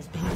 Has been.